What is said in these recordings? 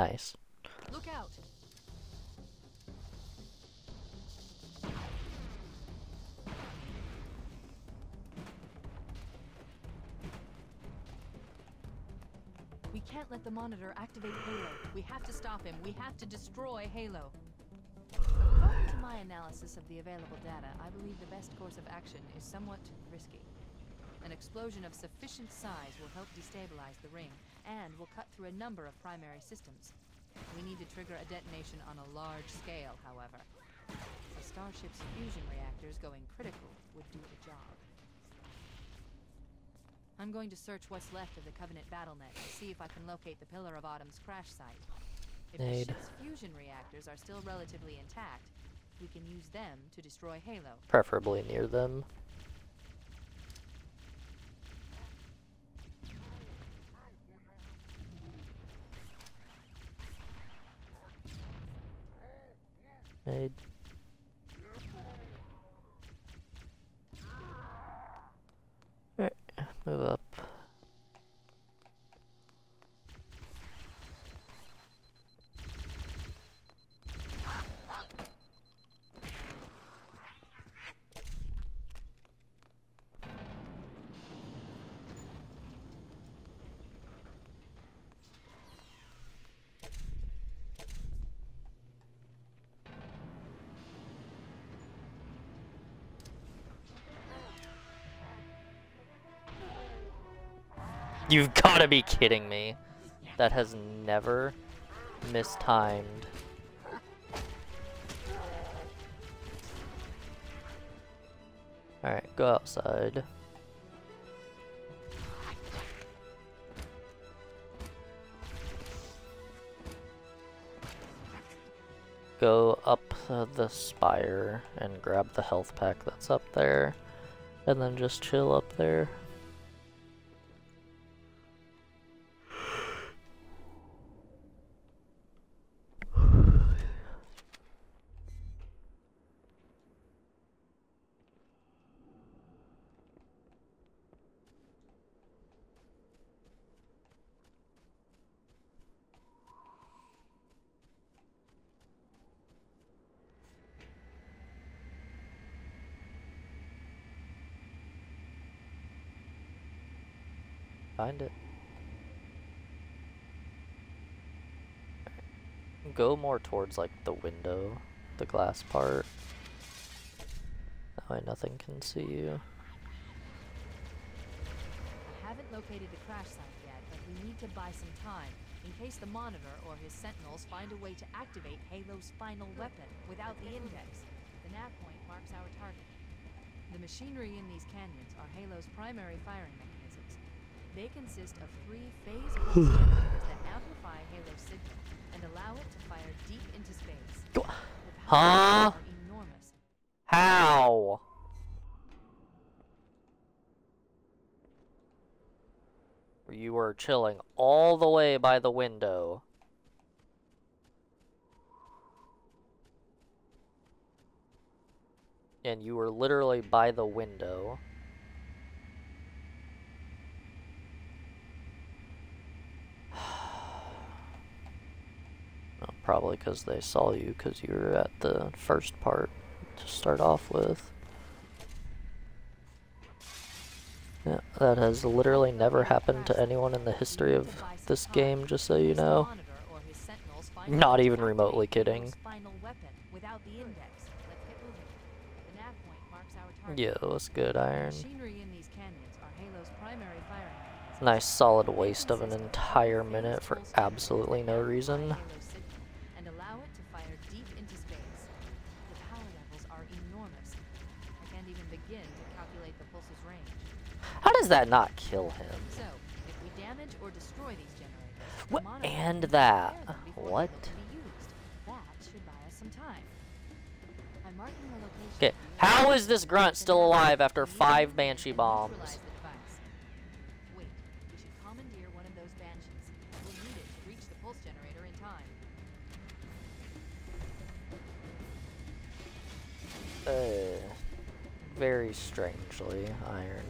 Nice. Look out! We can't let the monitor activate Halo. We have to stop him. We have to destroy Halo. According to my analysis of the available data, I believe the best course of action is somewhat risky. An explosion of sufficient size will help destabilize the ring, and will cut through a number of primary systems. We need to trigger a detonation on a large scale, however. A starship's fusion reactors going critical would do the job. I'm going to search what's left of the Covenant battlenet to see if I can locate the Pillar of Autumn's crash site. If Nade. the ship's fusion reactors are still relatively intact, we can use them to destroy Halo. Preferably near them. Made. You've gotta be kidding me. That has never mistimed. Alright, go outside. Go up the spire and grab the health pack that's up there. And then just chill up there. Find it. Go more towards like the window, the glass part. That way nothing can see you. I haven't located the crash site yet, but we need to buy some time in case the Monitor or his Sentinels find a way to activate Halo's final weapon without the index. The nav point marks our target. The machinery in these canyons are Halo's primary firing mechanisms. They consist of three phase that amplify Halo's signal and allow it to fire deep into space. Huh? enormous. How? You were chilling all the way by the window. And you were literally by the window. Probably because they saw you because you were at the first part to start off with. Yeah, that has literally never happened to anyone in the history of this game, just so you know. Not even remotely kidding. Yeah, what's good, Iron? Nice solid waste of an entire minute for absolutely no reason. How does that not kill him? So, if we damage or destroy these generators, the What? And that. repair them before What? they can be used. That should buy us some time. I'm marking the location Okay, how is this grunt still alive after five Banshee bombs? neutralize the device. Wait, we should commandeer one of those banshees. We'll need it to reach the pulse generator in time. Uh, very strangely, Iron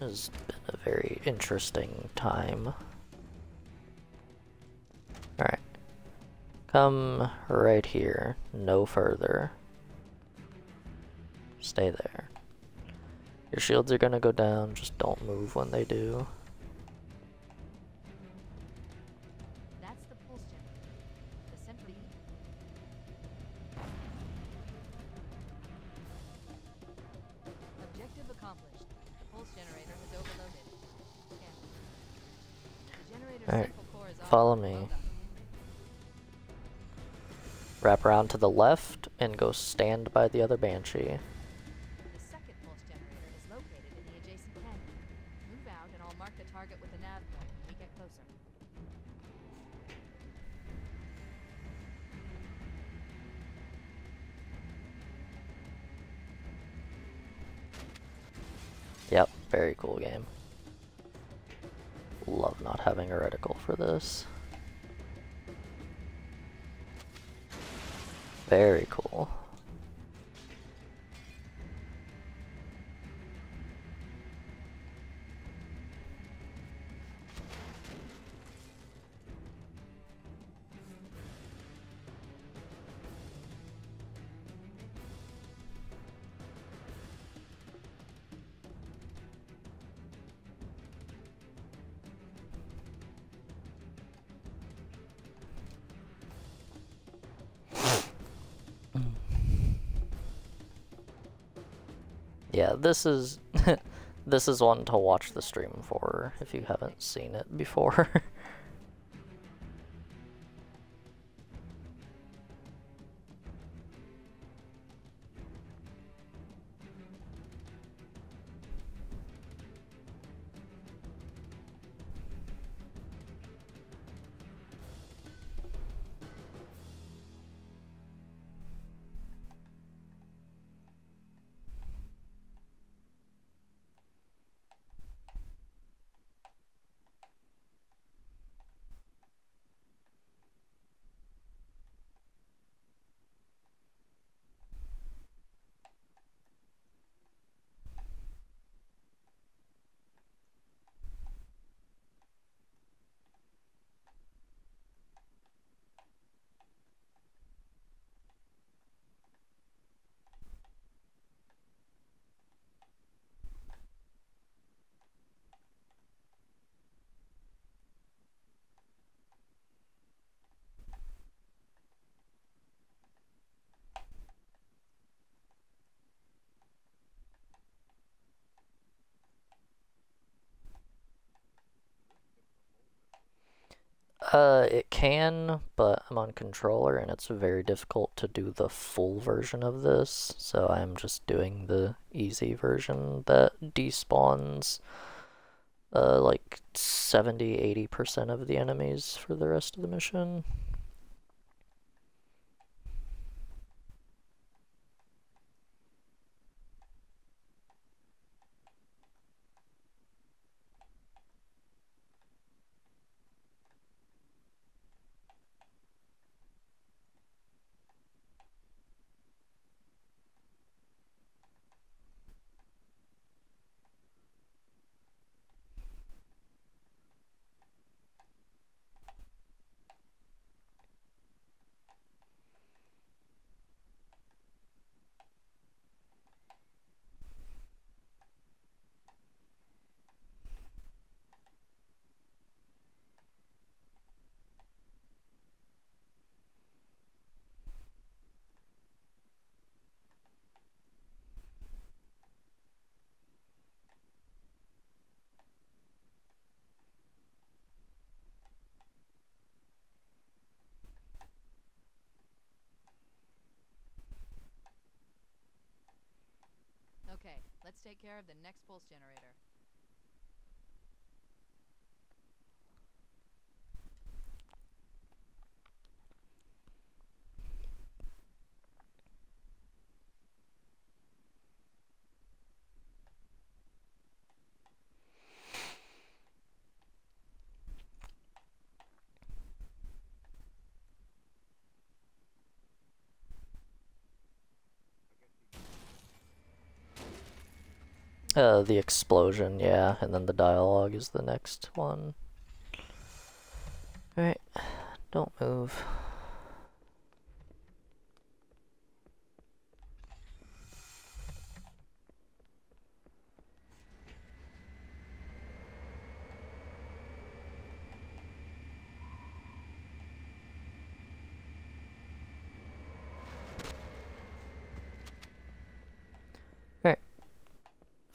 has been a very interesting time. Alright. Come right here, no further. Stay there. Your shields are gonna go down, just don't move when they do. Alright, follow me. Wrap around to the left and go stand by the other Banshee. Love not having a reticle for this. Very cool. Yeah, this is this is one to watch the stream for if you haven't seen it before. Uh, it can, but I'm on controller and it's very difficult to do the full version of this, so I'm just doing the easy version that despawns uh, like 70-80% of the enemies for the rest of the mission. Okay, let's take care of the next pulse generator. Uh, the explosion, yeah, and then the dialogue is the next one. Alright, don't move.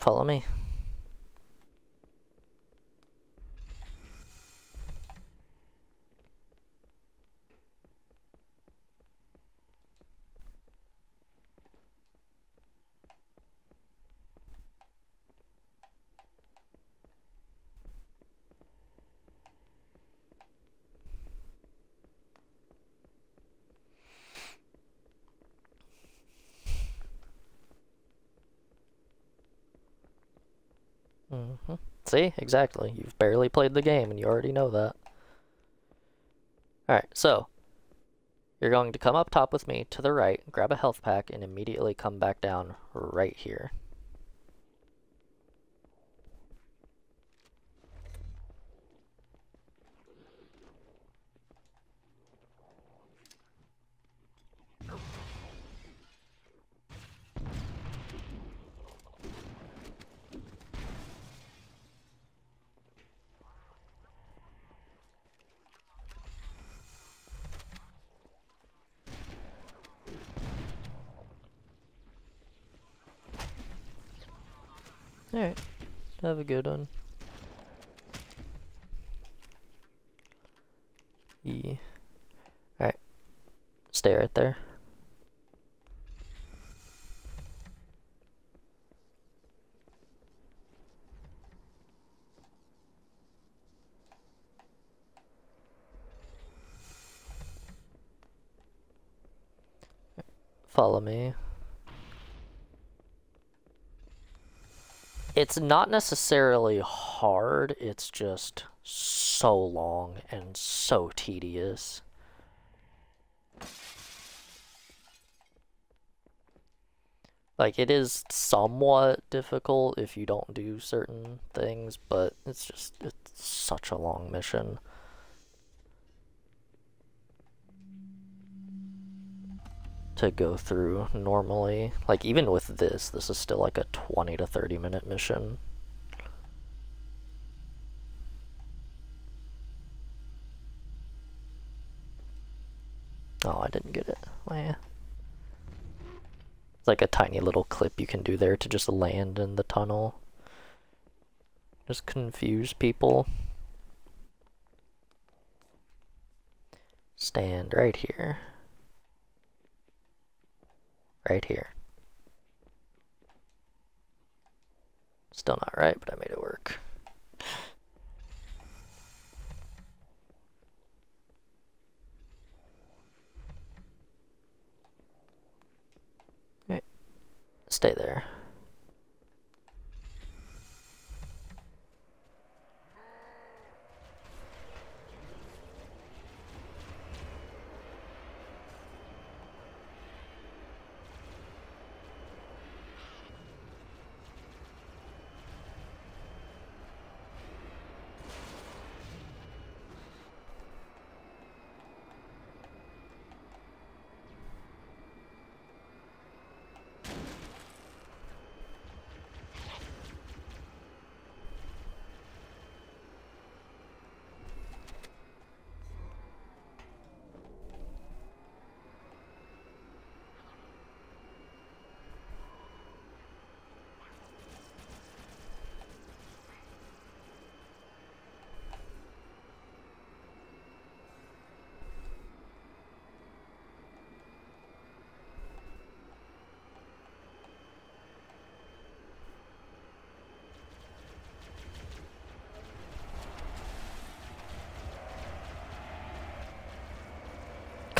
Follow me. hmm See? Exactly. You've barely played the game and you already know that. Alright, so you're going to come up top with me to the right, grab a health pack, and immediately come back down right here. Alright. Have a good one. Yeah. Alright. Stay right there. Follow me. It's not necessarily hard, it's just so long and so tedious. Like, it is somewhat difficult if you don't do certain things, but it's just, it's such a long mission. To go through normally. Like, even with this, this is still like a 20 to 30 minute mission. Oh, I didn't get it. Oh, yeah. It's like a tiny little clip you can do there to just land in the tunnel. Just confuse people. Stand right here right here. Still not right, but I made it work. Right. Stay there.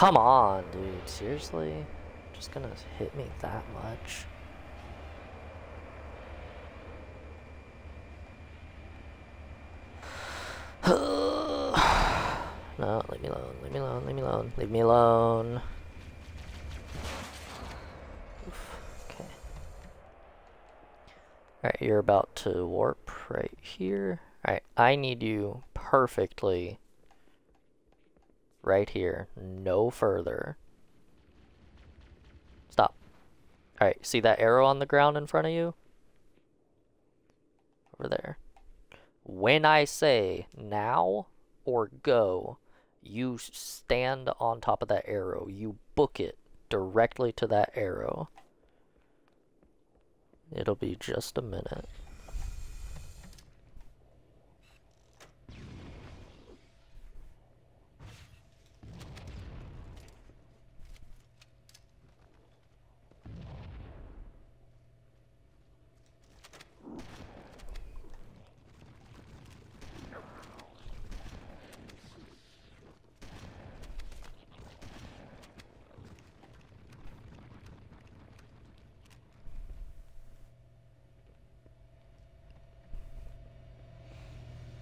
Come on, dude. Seriously? Just gonna hit me that much? no, leave me alone, leave me alone, leave me alone, leave me alone. Oof, okay. Alright, you're about to warp right here. Alright, I need you perfectly right here, no further. Stop. Alright, see that arrow on the ground in front of you? Over there. When I say now or go, you stand on top of that arrow. You book it directly to that arrow. It'll be just a minute.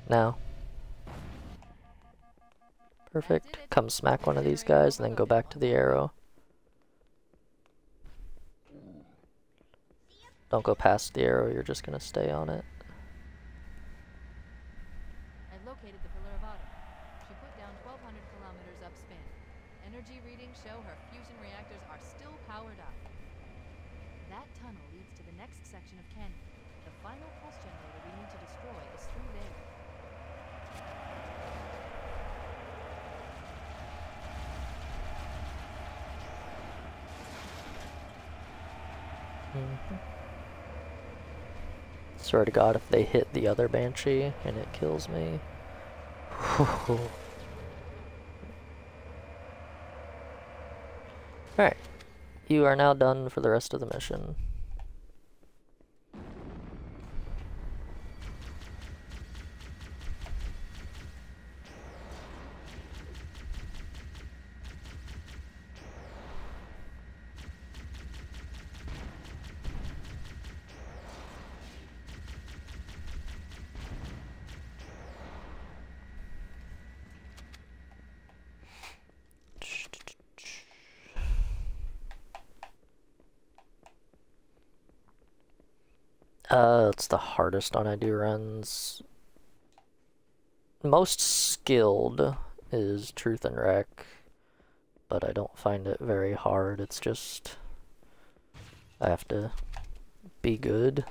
Now. Perfect. Come smack one of these guys and then go back to the arrow. Don't go past the arrow, you're just gonna stay on it. I've located the Pillar of Autumn. She put down 1,200 kilometers upspin. Energy readings show her fusion reactors are still powered up. That tunnel leads to the next section of canyon. The final pulse generator we need to destroy is through there. Mm-hmm. Swear to God, if they hit the other Banshee and it kills me. Alright. You are now done for the rest of the mission. Uh, it's the hardest on I do runs. Most skilled is Truth and Rec, but I don't find it very hard. It's just I have to be good.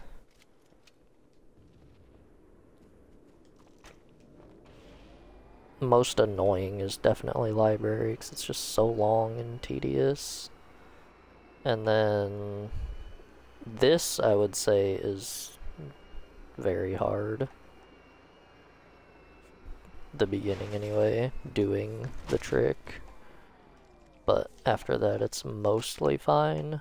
Most annoying is definitely library because it's just so long and tedious. And then this, I would say, is very hard. The beginning, anyway, doing the trick. But after that, it's mostly fine.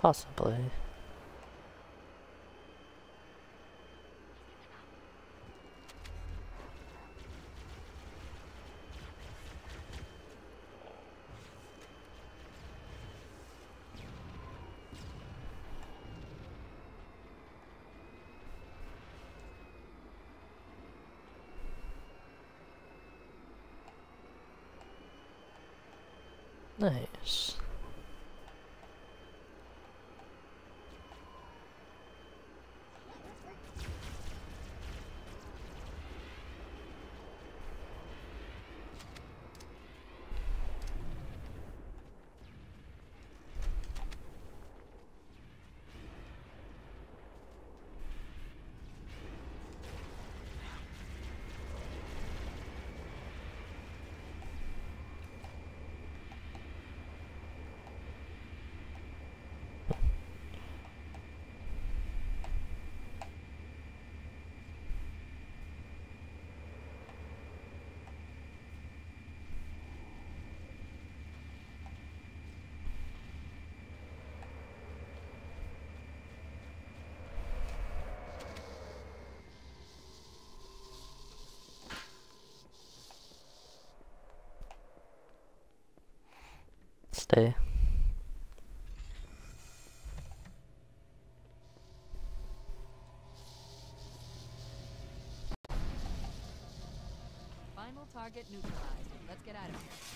Possibly. Nice. Day. Final target neutralized. Let's get out of here.